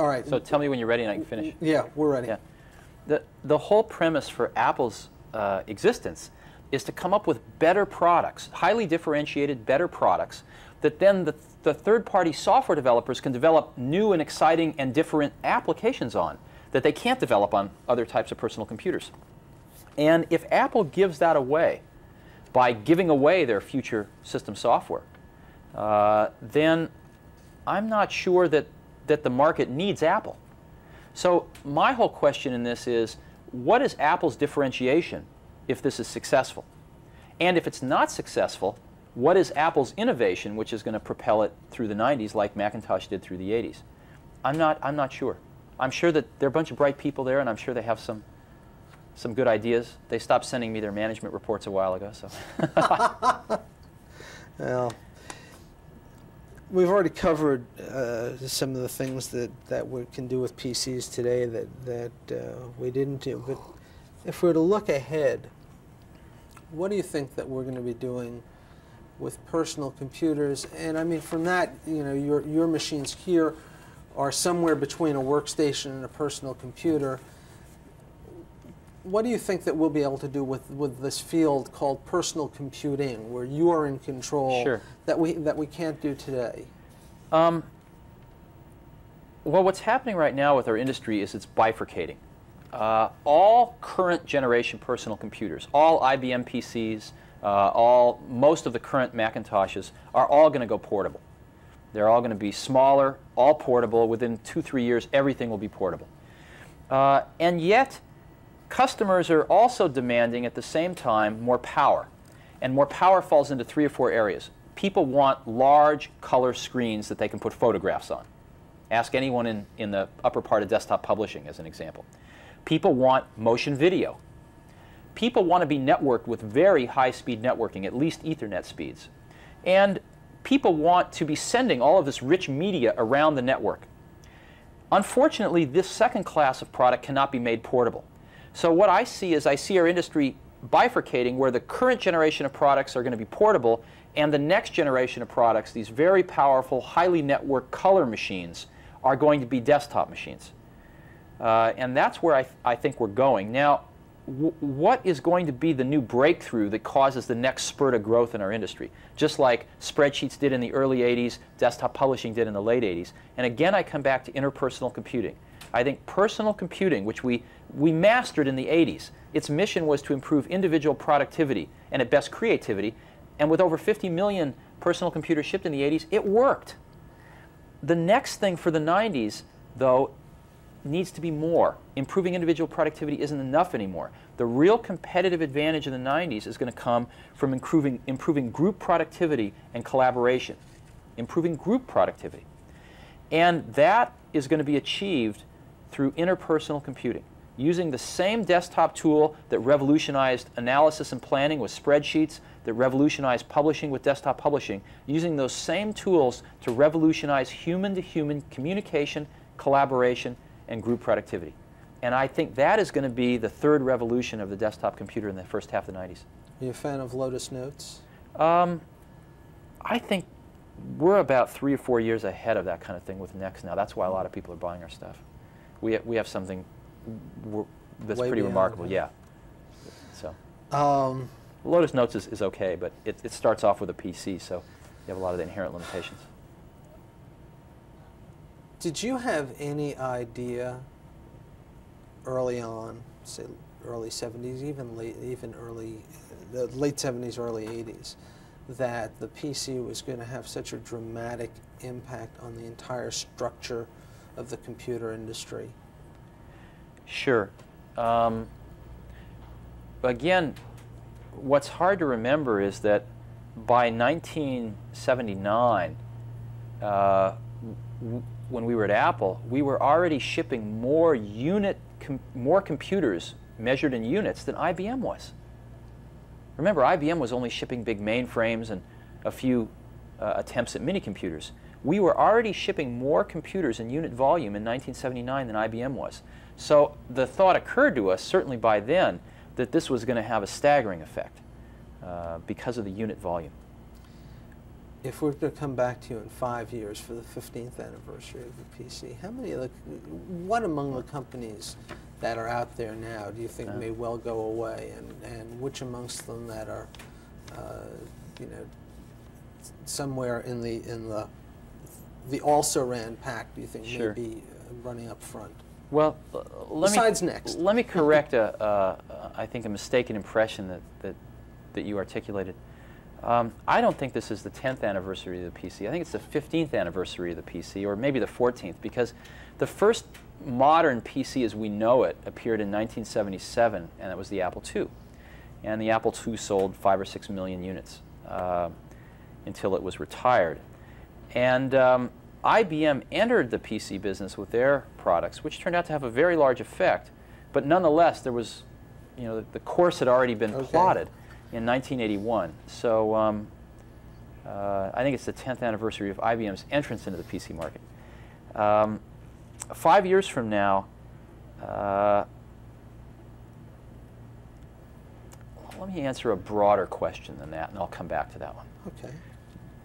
All right. So tell me when you're ready and I can finish. Yeah, we're ready. Yeah. The, the whole premise for Apple's uh, existence is to come up with better products, highly differentiated, better products, that then the, the third-party software developers can develop new and exciting and different applications on that they can't develop on other types of personal computers. And if Apple gives that away by giving away their future system software, uh, then I'm not sure that, that the market needs Apple. So my whole question in this is, what is Apple's differentiation if this is successful? And if it's not successful, what is Apple's innovation which is going to propel it through the 90s like Macintosh did through the 80s? I'm not, I'm not sure. I'm sure that there are a bunch of bright people there, and I'm sure they have some, some good ideas. They stopped sending me their management reports a while ago. So. well, we've already covered uh, some of the things that, that we can do with PCs today that, that uh, we didn't do. But if we were to look ahead, what do you think that we're going to be doing with personal computers? And I mean, from that, you know, your, your machines here are somewhere between a workstation and a personal computer. What do you think that we'll be able to do with, with this field called personal computing, where you are in control, Sure. that, we, that we can't do today? Um, well, what's happening right now with our industry is it's bifurcating. Uh, all current generation personal computers, all IBM PCs, uh, all most of the current Macintoshes are all going to go portable. They're all going to be smaller, all portable. Within two, three years, everything will be portable. Uh, and yet, customers are also demanding at the same time more power. And more power falls into three or four areas. People want large color screens that they can put photographs on. Ask anyone in, in the upper part of desktop publishing as an example. People want motion video. People want to be networked with very high-speed networking, at least Ethernet speeds. And people want to be sending all of this rich media around the network. Unfortunately, this second class of product cannot be made portable. So what I see is I see our industry bifurcating where the current generation of products are going to be portable and the next generation of products, these very powerful, highly networked color machines, are going to be desktop machines. Uh, and that's where I, th I think we're going. Now, what is going to be the new breakthrough that causes the next spurt of growth in our industry? Just like spreadsheets did in the early 80s, desktop publishing did in the late 80s. And again, I come back to interpersonal computing. I think personal computing, which we, we mastered in the 80s, its mission was to improve individual productivity and at best creativity. And with over 50 million personal computers shipped in the 80s, it worked. The next thing for the 90s, though, needs to be more. Improving individual productivity isn't enough anymore. The real competitive advantage in the 90s is going to come from improving, improving group productivity and collaboration. Improving group productivity. And that is going to be achieved through interpersonal computing. Using the same desktop tool that revolutionized analysis and planning with spreadsheets, that revolutionized publishing with desktop publishing, using those same tools to revolutionize human-to-human -human communication, collaboration, and group productivity. And I think that is going to be the third revolution of the desktop computer in the first half of the 90s. Are you a fan of Lotus Notes? Um, I think we're about three or four years ahead of that kind of thing with Next now. That's why a lot of people are buying our stuff. We, we have something that's Way pretty remarkable, that. yeah. So Um, Lotus Notes is, is okay, but it, it starts off with a PC, so you have a lot of the inherent limitations. Did you have any idea early on, say early 70s, even late, even early, the late 70s, early 80s, that the PC was going to have such a dramatic impact on the entire structure of the computer industry? Sure. Um, again, what's hard to remember is that by 1979, uh, when we were at Apple, we were already shipping more unit, com more computers measured in units than IBM was. Remember, IBM was only shipping big mainframes and a few uh, attempts at mini computers. We were already shipping more computers in unit volume in 1979 than IBM was. So the thought occurred to us, certainly by then, that this was going to have a staggering effect uh, because of the unit volume. if we're going to come back to you in five years for the 15th anniversary of the PC, how many of the, what among the companies that are out there now do you think Yeah. may well go away, and, and which amongst them that are, uh, you know, somewhere in the in the the also ran pack do you think Sure. may be uh, running up front? Well, uh, let Besides me, Next. Let me correct a, a, I think, a mistaken impression that, that, that you articulated. Um, I don't think this is the 10th anniversary of the PC. I think it's the 15th anniversary of the PC, or maybe the 14th, because the first modern PC as we know it appeared in 1977, and it was the Apple II. And the Apple II sold five or six million units uh, until it was retired. And um, IBM entered the PC business with their products, which turned out to have a very large effect. But nonetheless, there was, you know, the, the course had already been Okay. plotted in 1981. So um, uh, I think it's the 10th anniversary of IBM's entrance into the PC market. Um, five years from now, uh, let me answer a broader question than that, and I'll come back to that one Okay,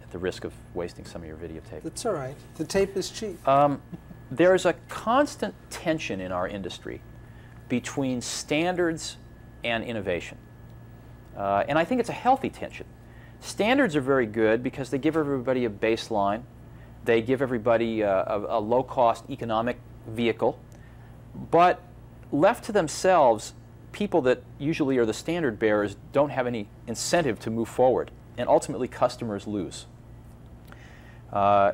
at the risk of wasting some of your videotape. that's all right. The tape is cheap. Um, there is a constant tension in our industry between standards and innovation. Uh, and I think it's a healthy tension. Standards are very good because they give everybody a baseline, they give everybody a, a, a low cost economic vehicle. But left to themselves, people that usually are the standard bearers don't have any incentive to move forward, and ultimately customers lose. Uh,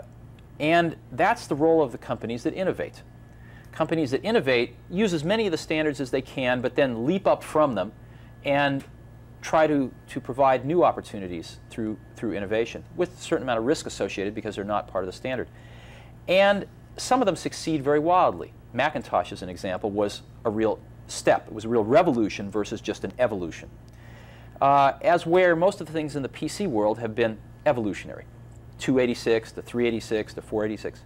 and that's the role of the companies that innovate. Companies that innovate use as many of the standards as they can, but then leap up from them and try to, to provide new opportunities through, through innovation with a certain amount of risk associated because they're not part of the standard. And some of them succeed very wildly. Macintosh, as an example, was a real step. It was a real revolution versus just an evolution. Uh, as where most of the things in the PC world have been evolutionary. 286 to 386 to 486.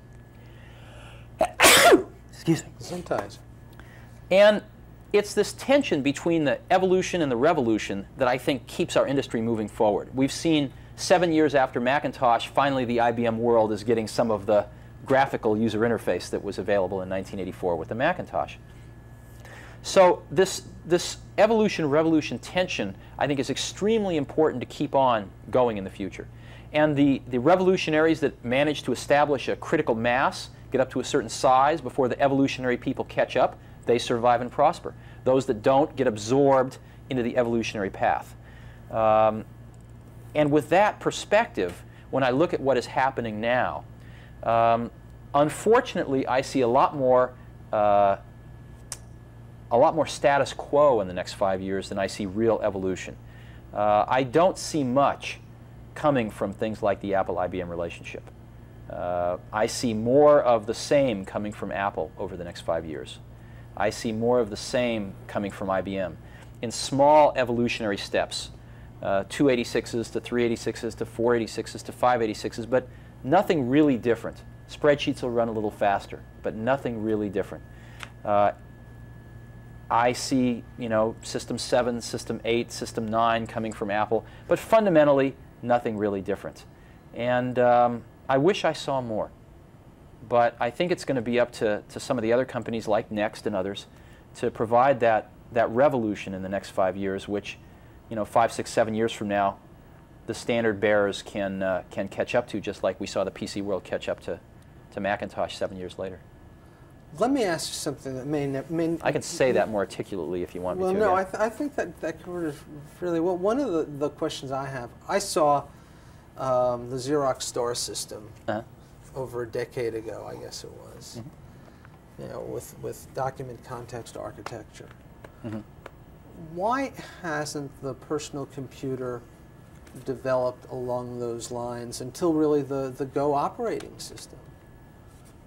Excuse me. Sometimes. And it's this tension between the evolution and the revolution that I think keeps our industry moving forward. We've seen seven years after Macintosh, finally the IBM world is getting some of the graphical user interface that was available in 1984 with the Macintosh. So this, this evolution revolution tension, I think, is extremely important to keep on going in the future. And the, the revolutionaries that manage to establish a critical mass, get up to a certain size before the evolutionary people catch up, they survive and prosper. Those that don't get absorbed into the evolutionary path. Um, and with that perspective, when I look at what is happening now, um, unfortunately, I see a lot more uh, a lot more status quo in the next five years than I see real evolution. Uh, I don't see much coming from things like the Apple IBM relationship. Uh, I see more of the same coming from Apple over the next five years. I see more of the same coming from IBM in small evolutionary steps uh, 286s to 386s to 486s to 586s, but nothing really different. Spreadsheets will run a little faster, but nothing really different. Uh, I see, you know, System 7, System 8, System 9 coming from Apple, but fundamentally, nothing really different. And um, I wish I saw more. But I think it's going to be up to, to some of the other companies like Next and others to provide that, that revolution in the next five years, which, you know, five, six, seven years from now, the standard bearers can, uh, can catch up to, just like we saw the PC world catch up to, to Macintosh seven years later. Let me ask you something that may, may I can say that more articulately if you want Well, me to. Well, no. I, th- I think that that covered it really well. One of the, the questions I have, I saw um, the Xerox Star system Uh-huh. over a decade ago, I guess it was, Mm-hmm. you know, with, with document context architecture. Mhm. Why hasn't the personal computer developed along those lines until really the, the Go operating system?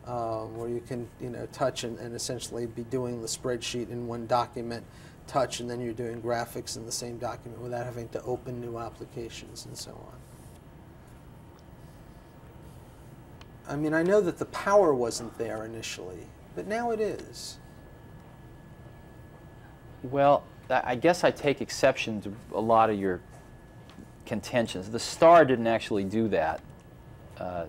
Um, where you can you know touch and, and essentially be doing the spreadsheet in one document, touch, and then you're doing graphics in the same document without having to open new applications and so on. I mean, I know that the power wasn't there initially, but now it is. Well, I guess I take exception to a lot of your contentions. The star didn't actually do that. uh,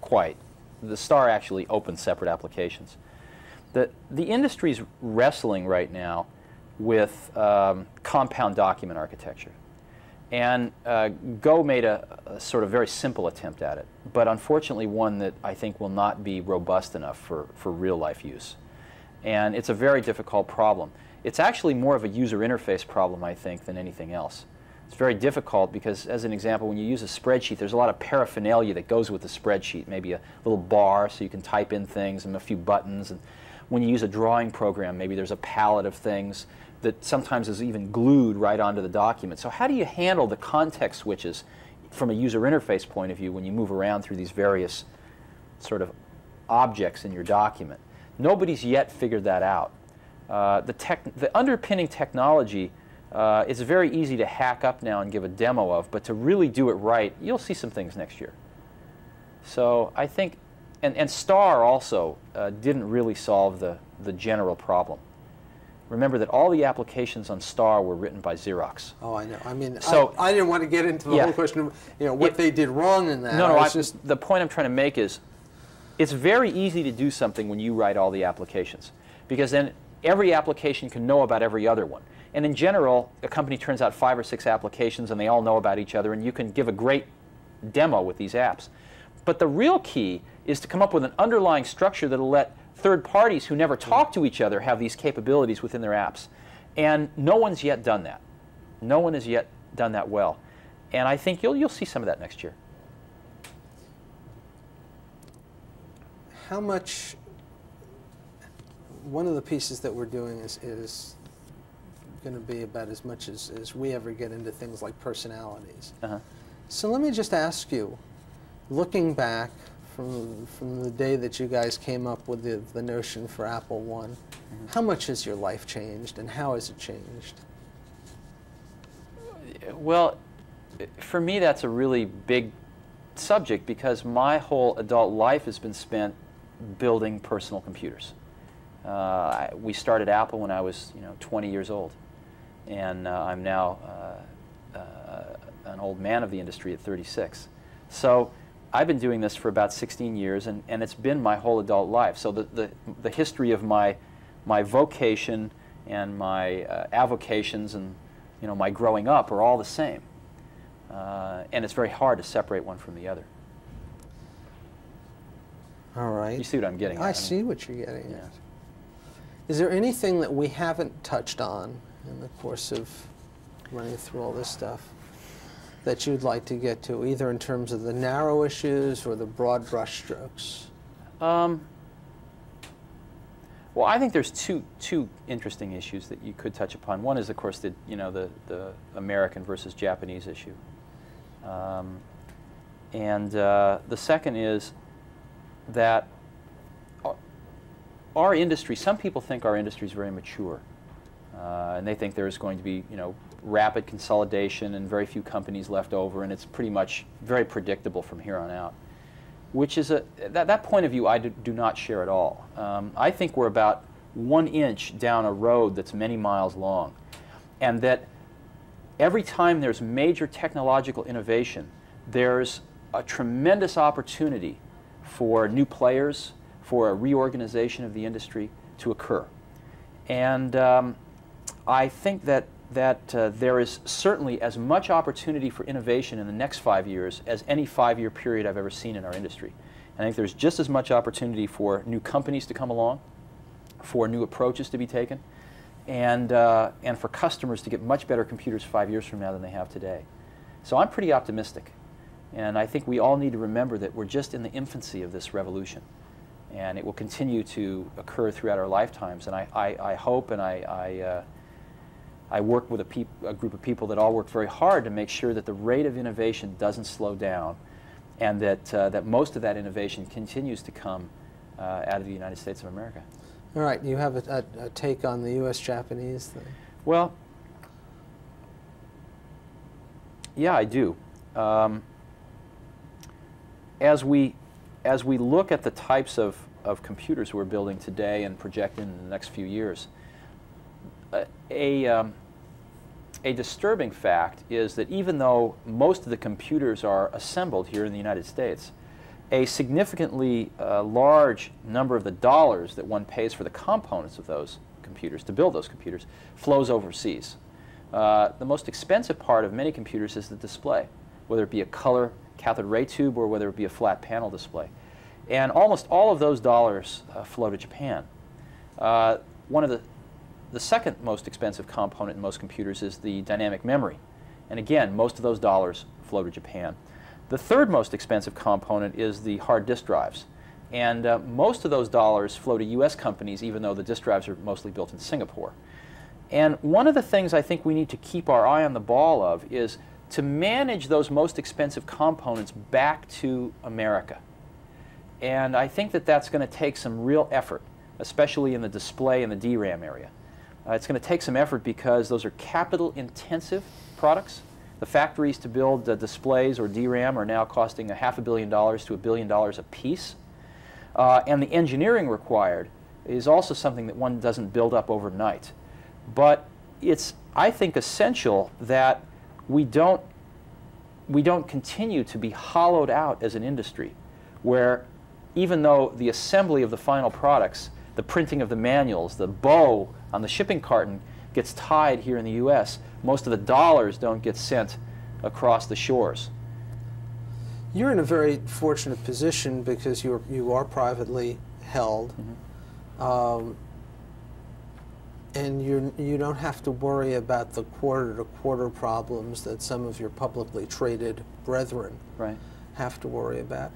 quite. The Star actually opens separate applications. The, the industry's wrestling right now with um, compound document architecture. And uh, Go made a, a, sort of very simple attempt at it, but unfortunately one that I think will not be robust enough for, for real life use. And it's a very difficult problem. It's actually more of a user interface problem, I think, than anything else. It's very difficult because, as an example, when you use a spreadsheet, there's a lot of paraphernalia that goes with the spreadsheet. Maybe a little bar so you can type in things and a few buttons. And when you use a drawing program, maybe there's a palette of things that sometimes is even glued right onto the document. So how do you handle the context switches from a user interface point of view when you move around through these various sort of objects in your document? Nobody's yet figured that out. Uh, the, the underpinning technology uh, is very easy to hack up now and give a demo of, but to really do it right, you'll see some things next year. So I think, and, and STAR also uh, didn't really solve the, the general problem remember that all the applications on Star were written by Xerox. Oh, I know. I mean, so, I, I didn't want to get into the yeah. whole question of you know what it, they did wrong in that. No, no. I, just the point I'm trying to make is, it's very easy to do something when you write all the applications, because then every application can know about every other one. And in general, a company turns out five or six applications, and they all know about each other, and you can give a great demo with these apps. But the real key is to come up with an underlying structure that'll let third parties who never talk to each other have these capabilities within their apps. And no one's yet done that. No one has yet done that well. And I think you'll, you'll see some of that next year. How much, one of the pieces that we're doing is, is going to be about as much as, as we ever get into things like personalities. Uh -huh. So let me just ask you, looking back from from the day that you guys came up with the, the notion for Apple One. Mm -hmm. How much has your life changed, and how has it changed? Well, for me, that's a really big subject because my whole adult life has been spent building personal computers. Uh, we started Apple when I was, you know, 20 years old, and uh, I'm now uh, uh an old man of the industry at 36. So I've been doing this for about 16 years, and, and it's been my whole adult life. So the, the, the history of my, my vocation and my uh, avocations and you know, my growing up are all the same. Uh, and it's very hard to separate one from the other. All right. You see what I'm getting at? I, I see what you're getting yeah. at. Is there anything that we haven't touched on in the course of running through all this stuff? that you'd like to get to, either in terms of the narrow issues or the broad brushstrokes? Um, well, I think there's two two interesting issues that you could touch upon. One is, of course, the you know the the American versus Japanese issue, um, and uh, the second is that our industry. Some people think our industry is very mature, uh, and they think there's going to be you know rapid consolidation and very few companies left over, and it's pretty much very predictable from here on out. Which is a that, that point of view I do, do not share at all. Um, I think we're about one inch down a road that's many miles long, and that every time there's major technological innovation, there's a tremendous opportunity for new players, for a reorganization of the industry to occur. And um, I think that that uh, there is certainly as much opportunity for innovation in the next five years as any five-year period I've ever seen in our industry. And I think there's just as much opportunity for new companies to come along, for new approaches to be taken, and, uh, and for customers to get much better computers five years from now than they have today. So I'm pretty optimistic. And I think we all need to remember that we're just in the infancy of this revolution. And it will continue to occur throughout our lifetimes. And I, I, I hope and I, I uh, I work with a, a, group of people that all work very hard to make sure that the rate of innovation doesn't slow down and that, uh, that most of that innovation continues to come uh, out of the United States of America. All right, you have a, a, a take on the U.S.-Japanese thing? Well, yeah, I do. Um, as, we, as we look at the types of, of computers we're building today and projecting in the next few years, a, um, a disturbing fact is that even though most of the computers are assembled here in the United States, a significantly uh, large number of the dollars that one pays for the components of those computers to build those computers flows overseas. Uh, the most expensive part of many computers is the display, whether it be a color cathode ray tube or whether it be a flat panel display. And almost all of those dollars uh, flow to Japan. Uh, one of the, the second most expensive component in most computers is the dynamic memory. And again, most of those dollars flow to Japan. The third most expensive component is the hard disk drives. And uh, most of those dollars flow to US companies, even though the disk drives are mostly built in Singapore. And one of the things I think we need to keep our eye on the ball of is to manage those most expensive components back to America. And I think that that's going to take some real effort, especially in the display and the DRAM area. Uh, it's going to take some effort because those are capital intensive products. The factories to build uh, displays or DRAM are now costing a half a billion dollars to a billion dollars a piece. Uh, and the engineering required is also something that one doesn't build up overnight. But it's, I think, essential that we don't, we don't continue to be hollowed out as an industry where even though the assembly of the final products, the printing of the manuals, the bow on the shipping carton gets tied here in the U.S., most of the dollars don't get sent across the shores. You're in a very fortunate position because you're you are privately held, mm -hmm. um, and you you don't have to worry about the quarter to quarter problems that some of your publicly traded brethren right. have to worry about.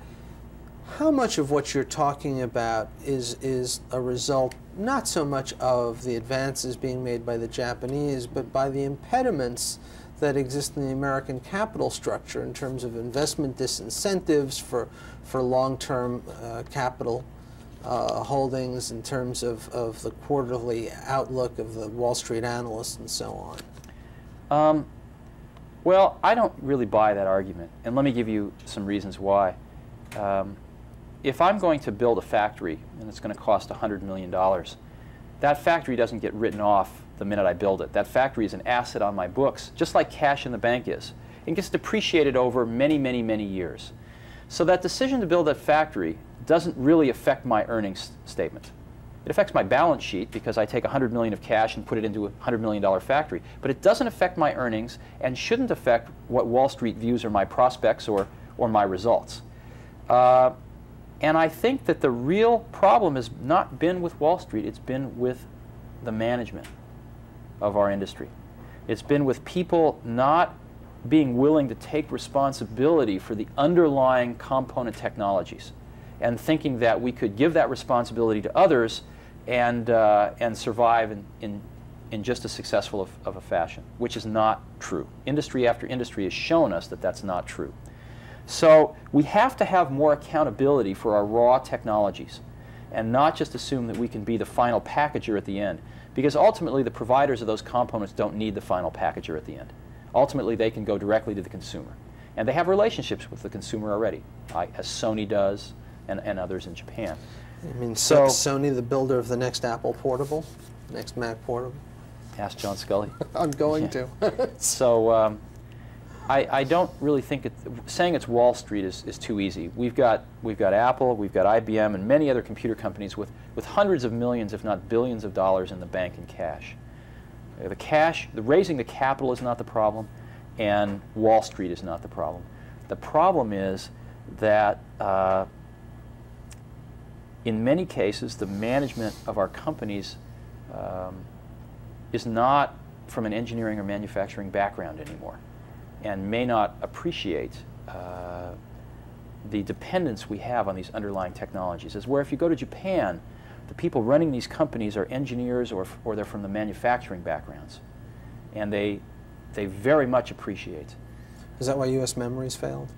How much of what you're talking about is is a result not so much of the advances being made by the Japanese, but by the impediments that exist in the American capital structure in terms of investment disincentives for for long-term uh, capital uh, holdings, in terms of, of the quarterly outlook of the Wall Street analysts, and so on. Um, well, I don't really buy that argument, and let me give you some reasons why. Um, if I'm going to build a factory and it's going to cost $100 million, that factory doesn't get written off the minute I build it. That factory is an asset on my books, just like cash in the bank is. It gets depreciated over many, many, many years. So that decision to build that factory doesn't really affect my earnings statement. It affects my balance sheet because I take 100 million of cash and put it into a 100 million dollar factory, but it doesn't affect my earnings and shouldn't affect what Wall Street views are my prospects or, or my results. Uh, and I think that the real problem has not been with Wall Street, it's been with the management of our industry. It's been with people not being willing to take responsibility for the underlying component technologies and thinking that we could give that responsibility to others and, uh, and survive in, in, in just as successful of, of a fashion, which is not true. Industry after industry has shown us that that's not true. So we have to have more accountability for our raw technologies and not just assume that we can be the final packager at the end. Because ultimately, the providers of those components don't need the final packager at the end. Ultimately, they can go directly to the consumer. And they have relationships with the consumer already, as Sony does and, and others in Japan. I mean, so, Sony, the builder of the next Apple portable, next Mac portable? Ask John Sculley. I'm going yeah. to. so, um, I, I don't really think it, saying it's Wall Street is, is too easy. We've got, we've got Apple, we've got IBM, and many other computer companies with, with hundreds of millions, if not billions of dollars in the bank in cash. Uh, the cash, the raising the capital is not the problem, and Wall Street is not the problem. The problem is that uh, in many cases, the management of our companies um, is not from an engineering or manufacturing background anymore and may not appreciate uh, the dependence we have on these underlying technologies. Is where if you go to Japan, the people running these companies are engineers or, or they're from the manufacturing backgrounds. And they, they very much appreciate. Is that why U.S. memories failed?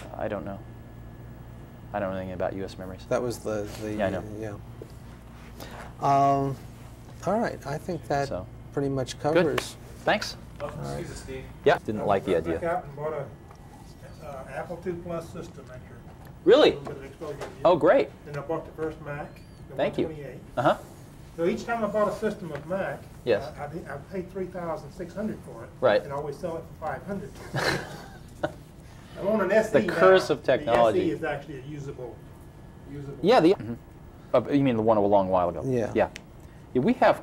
Uh, I don't know. I don't know anything about U.S. memories. That was the, the yeah, I know. yeah. Um, all right, I think that so. pretty much covers. Good. Thanks. Oh, excuse me, Steve. Yeah, didn't like the idea. I and bought a uh, Apple II Plus system after Really? a little bit of exposure. Oh, great. Then I bought the first Mac, the Thank you. Uh-huh. So each time I bought a system of Mac, Yes. I, I, did- I paid three thousand six hundred for it. Right. And always sell it for five hundred. I'm on an SE The now. curse of technology. The SE is actually a usable, usable. Yeah, the. Uh, you mean the one of a long while ago? Yeah. Yeah. Yeah, we have,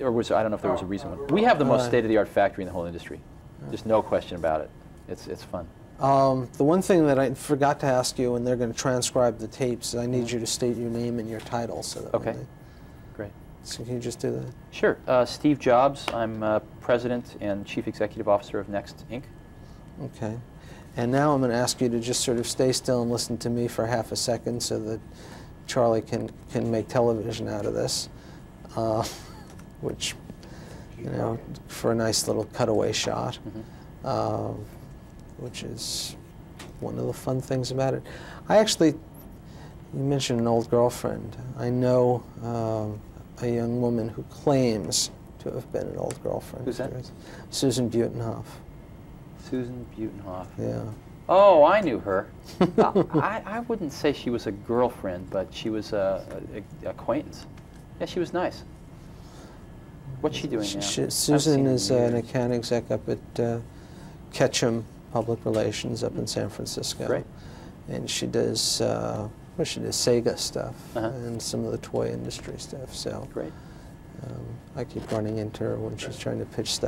or was I don't know if there was a reason. why- We have the most state-of-the-art factory in the whole industry. There's no question about it. It's it's fun. Um, the one thing that I forgot to ask you, and they're going to transcribe the tapes, is I need you to state your name and your title. So that Okay. they- Great. so can you just do that? Sure. Uh, Steve Jobs. I'm uh, president and chief executive officer of Next Inc. Okay. And now I'm going to ask you to just sort of stay still and listen to me for half a second so that Charlie can, can make television out of this, uh, which, you know, for a nice little cutaway shot, uh, which is one of the fun things about it. I actually, you mentioned an old girlfriend. I know um, a young woman who claims to have been an old girlfriend. Who's that? Susan Butenhoff. Susan Butenhoff. Yeah. Oh, I knew her. Uh, I, I wouldn't say she was a girlfriend, but she was a, a, a acquaintance. Yeah, she was nice. What's she doing now? she- Susan seen her in is uh, an account exec up at uh, Ketchum Public Relations up in San Francisco. Great. And she does, uh, well, she does Sega stuff Uh-huh. and some of the toy industry stuff. So Great. um, I keep running into her when she's trying to pitch stuff.